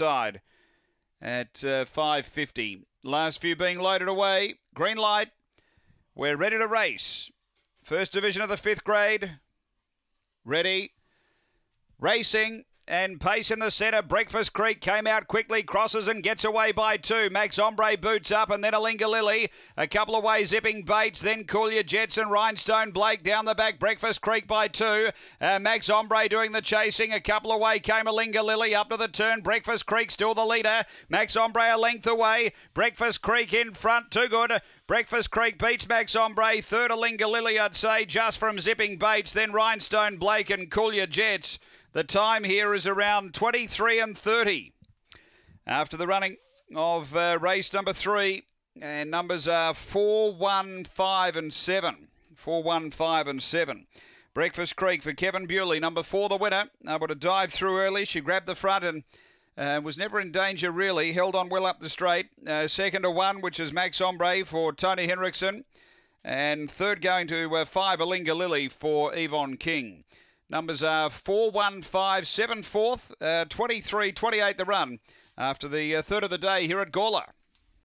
side at uh, 5.50. Last few being loaded away. Green light. We're ready to race. First division of the fifth grade. Ready. Racing. And pace in the centre. Breakfast Creek came out quickly, crosses and gets away by two. Max Ombre boots up, and then Alinga Lily. A couple of ways zipping Bates, then Coolia Jetson, Rhinestone Blake down the back. Breakfast Creek by two. Uh, Max Ombre doing the chasing. A couple away came Alinga Lily up to the turn. Breakfast Creek still the leader. Max Ombre a length away. Breakfast Creek in front, too good. Breakfast Creek beats Max Ombre. Third Alinga Lily, I'd say, just from zipping Bates. Then Rhinestone Blake and Coolia Jets. The time here is around 23 and 30. After the running of uh, race number three, and numbers are 4, 1, 5, and 7. 4, 1, 5, and 7. Breakfast Creek for Kevin Bewley, number four, the winner. Able to dive through early. She grabbed the front and uh, was never in danger, really. Held on well up the straight. Uh, second to one, which is Max Ombre for Tony Henriksen. And third going to uh, five, Alinga Lily for Yvonne King. Numbers are 415, 7 fourth, uh, 23 28 the run after the uh, third of the day here at Gawler.